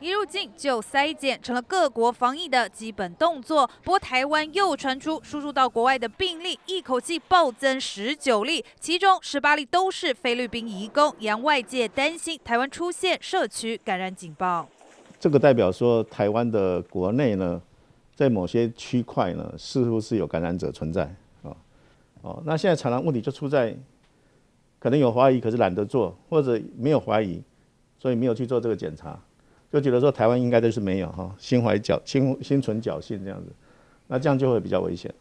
一入境就筛检，成了各国防疫的基本动作。不过，台湾又传出输入到国外的病例，一口气暴增十九例，其中十八例都是菲律宾移工，让外界担心台湾出现社区感染警报。这个代表说，台湾的国内呢，在某些区块呢，似乎是有感染者存在啊。哦，那现在常常问题就出在，可能有怀疑，可是懒得做，或者没有怀疑，所以没有去做这个检查。就觉得说台湾应该都是没有哈，心怀侥心心存侥幸这样子，那这样就会比较危险。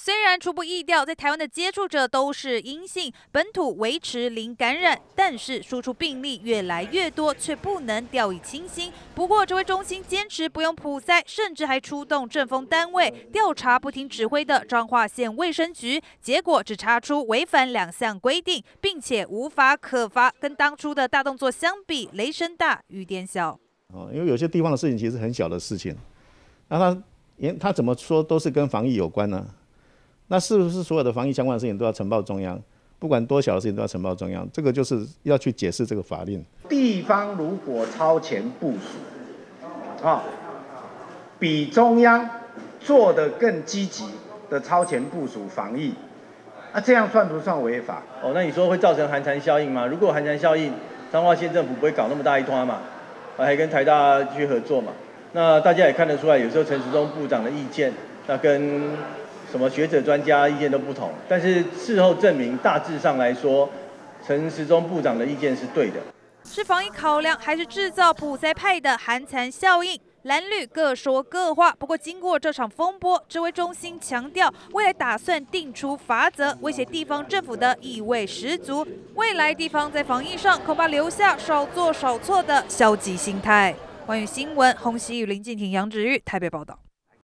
虽然初步疫调在台湾的接触者都是阴性，本土维持零感染，但是输出病例越来越多，却不能掉以轻心。不过，指挥中心坚持不用普筛，甚至还出动政风单位调查不听指挥的彰化县卫生局，结果只查出违反两项规定，并且无法可罚，跟当初的大动作相比，雷声大雨点小。哦，因为有些地方的事情其实很小的事情，那他言他怎么说都是跟防疫有关呢？那是不是所有的防疫相关的事情都要呈报中央？不管多小的事情都要呈报中央？这个就是要去解释这个法令。地方如果超前部署，啊，比中央做的更积极的超前部署防疫，那这样算不算违法？哦，那你说会造成寒蝉效应吗？如果寒蝉效应，彰化县政府不会搞那么大一团嘛？还跟台大去合作嘛？那大家也看得出来，有时候陈时中部长的意见，那跟什么学者专家意见都不同。但是事后证明，大致上来说，陈时中部长的意见是对的。是防疫考量，还是制造普赛派的寒蝉效应？蓝绿各说各话。不过，经过这场风波，指挥中心强调，未来打算定出法则，威胁地方政府的意味十足。未来地方在防疫上恐怕留下少做少错的消极心态。关于新闻，洪熙与林敬廷、杨子玉台北报道。